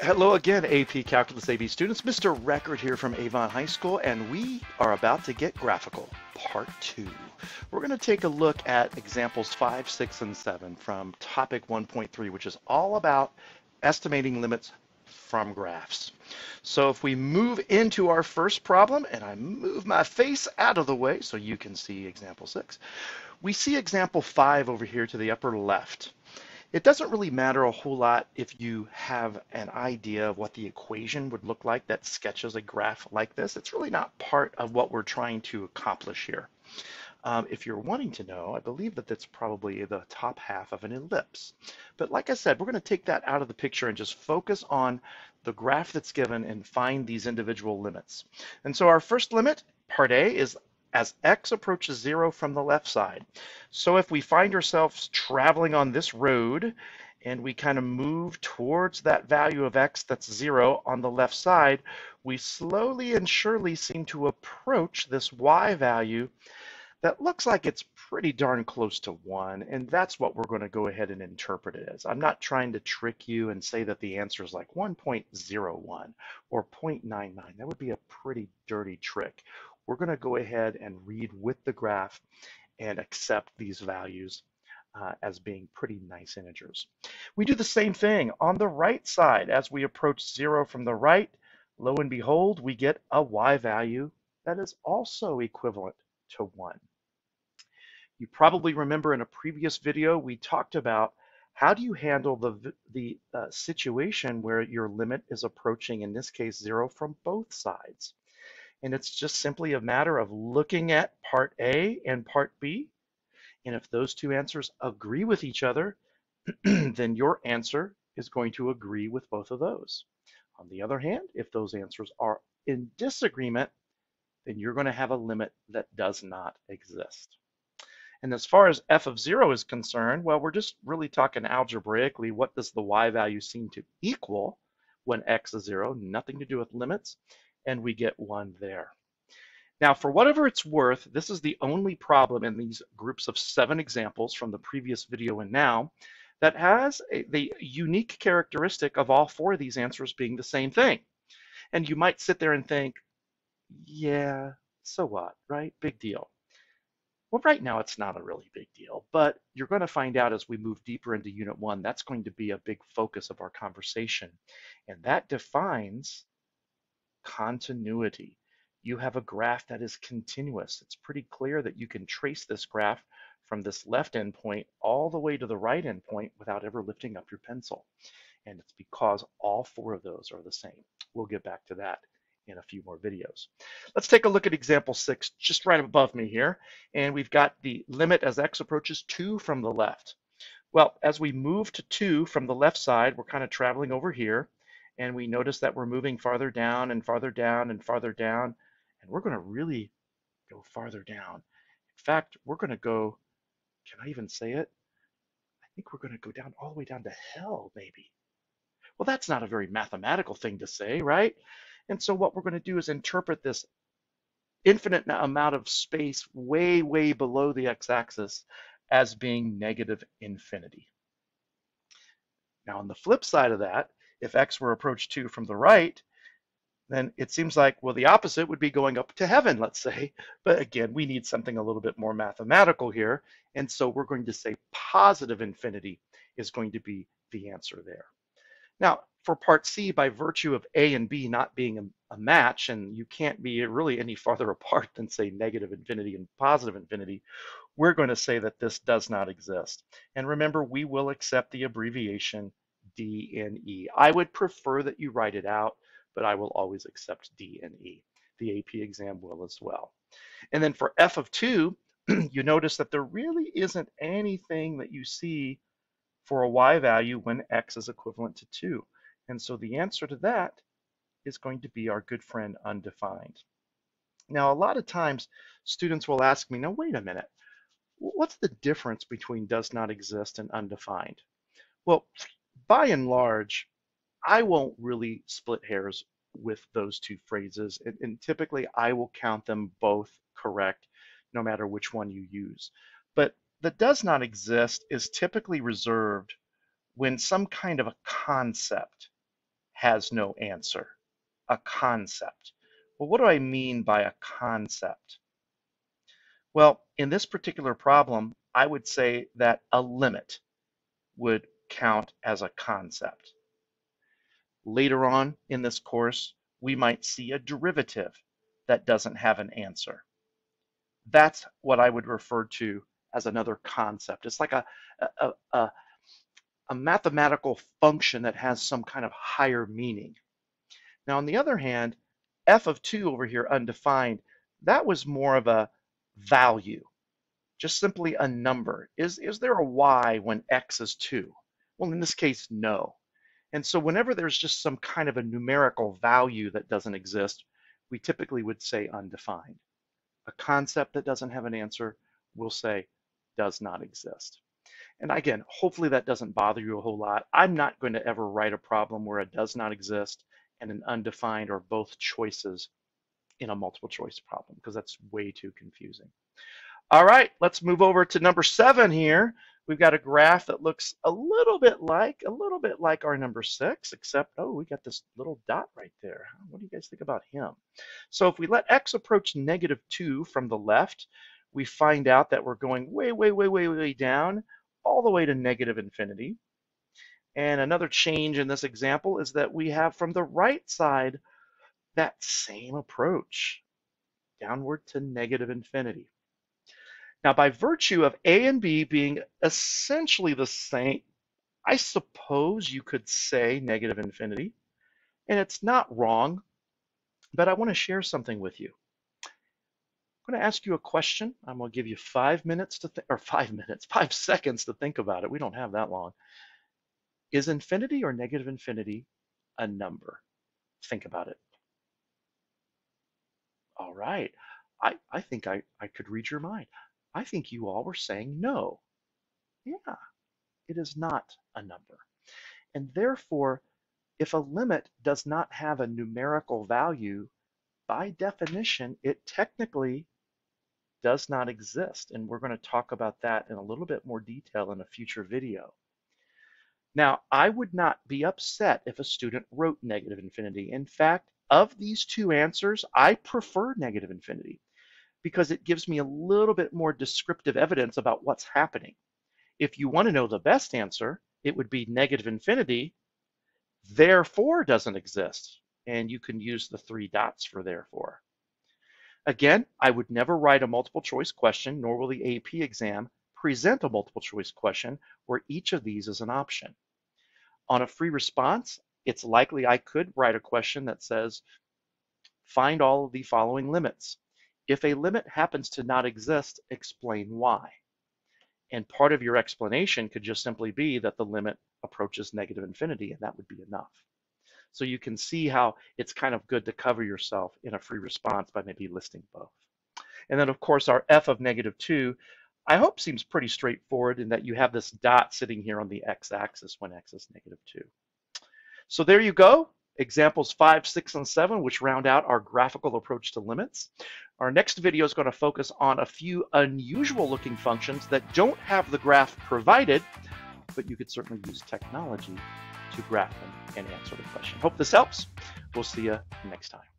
Hello again, AP Calculus AB students. Mr. Record here from Avon High School, and we are about to get graphical, part two. We're going to take a look at examples five, six, and seven from topic 1.3, which is all about estimating limits from graphs. So if we move into our first problem, and I move my face out of the way so you can see example six, we see example five over here to the upper left. It doesn't really matter a whole lot if you have an idea of what the equation would look like that sketches a graph like this. It's really not part of what we're trying to accomplish here. Um, if you're wanting to know, I believe that that's probably the top half of an ellipse. But like I said, we're going to take that out of the picture and just focus on the graph that's given and find these individual limits. And so our first limit, part A, is as x approaches zero from the left side. So if we find ourselves traveling on this road and we kind of move towards that value of x that's zero on the left side, we slowly and surely seem to approach this y value that looks like it's pretty darn close to one, and that's what we're going to go ahead and interpret it as. I'm not trying to trick you and say that the answer is like 1.01 or 0.99. That would be a pretty dirty trick we're going to go ahead and read with the graph and accept these values uh, as being pretty nice integers. We do the same thing on the right side. As we approach zero from the right, lo and behold, we get a y value that is also equivalent to one. You probably remember in a previous video, we talked about how do you handle the, the uh, situation where your limit is approaching, in this case, zero from both sides. And it's just simply a matter of looking at part A and part B. And if those two answers agree with each other, then your answer is going to agree with both of those. On the other hand, if those answers are in disagreement, then you're going to have a limit that does not exist. And as far as f of 0 is concerned, well, we're just really talking algebraically, what does the y value seem to equal when x is 0? Nothing to do with limits and we get one there. Now, for whatever it's worth, this is the only problem in these groups of seven examples from the previous video and now that has a, the unique characteristic of all four of these answers being the same thing. And you might sit there and think, yeah, so what, right? Big deal. Well, right now it's not a really big deal, but you're going to find out as we move deeper into Unit 1, that's going to be a big focus of our conversation. And that defines continuity. You have a graph that is continuous. It's pretty clear that you can trace this graph from this left endpoint all the way to the right endpoint without ever lifting up your pencil. And it's because all four of those are the same. We'll get back to that in a few more videos. Let's take a look at example six, just right above me here. And we've got the limit as x approaches two from the left. Well, as we move to two from the left side, we're kind of traveling over here and we notice that we're moving farther down and farther down and farther down, and we're going to really go farther down. In fact, we're going to go, can I even say it? I think we're going to go down all the way down to hell, maybe. Well, that's not a very mathematical thing to say, right? And so what we're going to do is interpret this infinite amount of space way, way below the x-axis as being negative infinity. Now, on the flip side of that, if x were approached 2 from the right, then it seems like, well, the opposite would be going up to heaven, let's say. But again, we need something a little bit more mathematical here. And so we're going to say positive infinity is going to be the answer there. Now, for part C, by virtue of A and B not being a, a, match, and you can't be really any farther apart than say negative infinity and positive infinity, we're going to say that this does not exist. And remember, we will accept the abbreviation D, and E. I would prefer that you write it out, but I will always accept D and E. The AP exam will as well. And then for F of 2, you notice that there really isn't anything that you see for a y value when x is equivalent to 2. And so the answer to that is going to be our good friend undefined. Now, a lot of times students will ask me, now wait a minute, what's the difference between does not exist and undefined? Well, by and large, I won't really split hairs with those two phrases. And, and, typically, I will count them both correct, no matter which one you use. But that does not exist is typically reserved when some kind of a concept has no answer, a concept. Well, what do I mean by a concept? Well, in this particular problem, I would say that a limit would count as a concept. Later on in this course, we might see a derivative that doesn't have an answer. That's what I would refer to as another concept. It's like a, a, a, a mathematical function that has some kind of higher meaning. Now, on the other hand, f of 2 over here, undefined, that was more of a value, just simply a number. Is, is there a y when x is 2? Well, in this case, no. And so whenever there's just some kind of a numerical value that doesn't exist, we typically would say undefined. A concept that doesn't have an answer, we'll say does not exist. And again, hopefully that doesn't bother you a whole lot. I'm not going to ever write a problem where it does not exist and an undefined or both choices in a multiple choice problem because that's way too confusing. All right, let's move over to number seven here. We've got a graph that looks a little bit like, a little bit like our number six, except, oh, we got this little dot right there. What do you guys think about him? So if we let x approach negative two from the left, we find out that we're going way, way, way, way, way down, all the way to negative infinity. And another change in this example is that we have from the right side that same approach, downward to negative infinity. Now, by virtue of A and B being essentially the same, I suppose you could say negative infinity, and it's not wrong, but I want to share something with you. I'm going to ask you a question. I'm going to give you five minutes to think, or five minutes, five seconds to think about it. We don't have that long. Is infinity or negative infinity a number? Think about it. All right. I, I think I, I could read your mind. I think you all were saying no. Yeah, it is not a number. And therefore, if a limit does not have a numerical value, by definition, it technically does not exist. And we're going to talk about that in a little bit more detail in a future video. Now, I would not be upset if a student wrote negative infinity. In fact, of these two answers, I prefer negative infinity because it gives me a little bit more descriptive evidence about what's happening. If you want to know the best answer, it would be negative infinity, therefore doesn't exist. And you can use the three dots for therefore. Again, I would never write a multiple choice question, nor will the AP exam present a multiple choice question where each of these is an option. On a free response, it's likely I could write a question that says, find all of the following limits. If a limit happens to not exist, explain why. And part of your explanation could just simply be that the limit approaches negative infinity, and that would be enough. So you can see how it's kind of good to cover yourself in a free response by maybe listing both. And then of course our f of negative 2, I hope seems pretty straightforward in that you have this dot sitting here on the x-axis when x is negative 2. So there you go examples five, six, and seven, which round out our graphical approach to limits. Our next video is going to focus on a few unusual looking functions that don't have the graph provided, but you could certainly use technology to graph them and answer the question. Hope this helps. We'll see you next time.